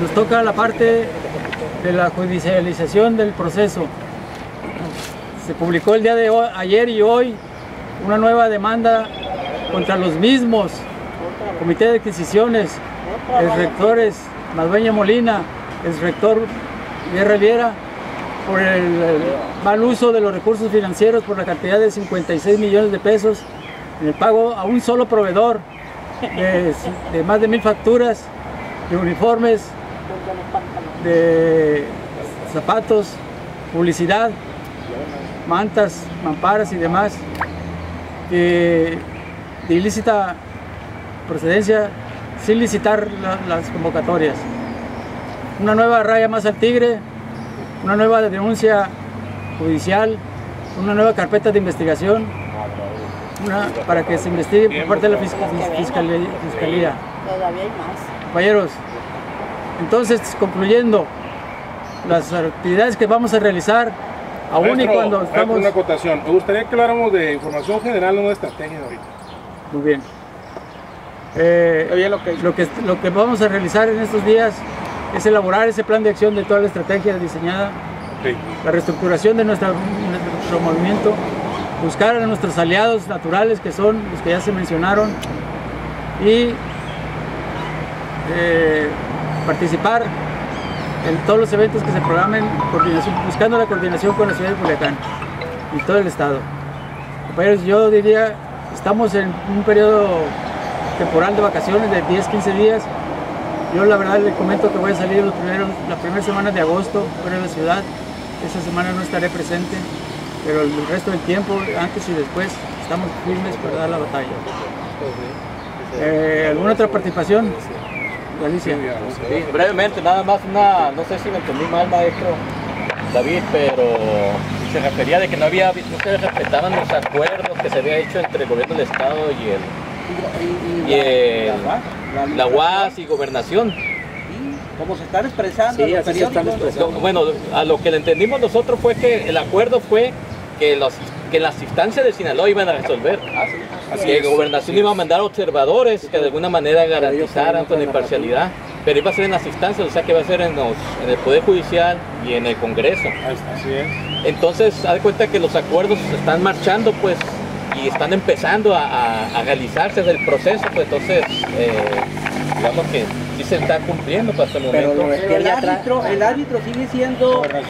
nos toca la parte de la judicialización del proceso. Se publicó el día de hoy, ayer y hoy una nueva demanda contra los mismos, Comité de Adquisiciones, el rectores Maldueña Molina, el rector Guerra Viera, por el, mal uso de los recursos financieros por la cantidad de 56 millones de pesos en el pago a un solo proveedor de más de mil facturas, de uniformes, de zapatos, publicidad, mantas, mamparas y demás, que de ilícita procedencia sin licitar la- las convocatorias. Una nueva raya más al tigre, una nueva denuncia judicial, una nueva carpeta de investigación, una, para que se investigue por parte de la fisca- fiscalía. fiscalía. Todavía hay más. Compañeros, entonces concluyendo, las actividades que vamos a realizar, aún y Maestro, cuando maestro, estamos... Una acotación. Me gustaría que habláramos de información general, no de estrategia ahorita. Muy bien. Eh, lo, que, lo que vamos a realizar en estos días es elaborar ese plan de acción de toda la estrategia diseñada, la reestructuración de nuestra- nuestro movimiento, buscar a nuestros aliados naturales que son los que ya se mencionaron y eh, participar en todos los eventos que se programen, buscando la coordinación con la ciudad de Culiacán y todo el estado. Compañeros, yo diría, estamos en un periodo temporal de vacaciones de 10, 15 días. Yo la verdad le comento que voy a salir los primeros, la primera semana de agosto fuera de la ciudad. Esa semana no estaré presente, pero el resto del tiempo, antes y después, estamos firmes para dar la batalla. Eh, ¿Alguna otra participación? Sí, brevemente, nada más una, no sé si me entendí mal, maestro David, pero se refería de que no había, no se respetaban los acuerdos que se había hecho entre el gobierno del estado y el, y el, la UAS y gobernación. Como se están expresando Sí, los así se están periódicos. expresando. Bueno, a lo que le entendimos nosotros fue que el acuerdo fue que, los, que las instancias de Sinaloa iban a resolver. que gobernación iba a mandar observadores que de alguna manera garantizaran con imparcialidad, pero iba a ser en las instancias, o sea que iba a ser en, los- en el Poder Judicial y en el Congreso. Así es. Entonces, haz cuenta que los acuerdos están marchando, pues, y están empezando a, a- a realizarse del proceso, pues entonces, eh, digamos que sí se está cumpliendo para este Pero momento. el árbitro, el árbitro sigue siendo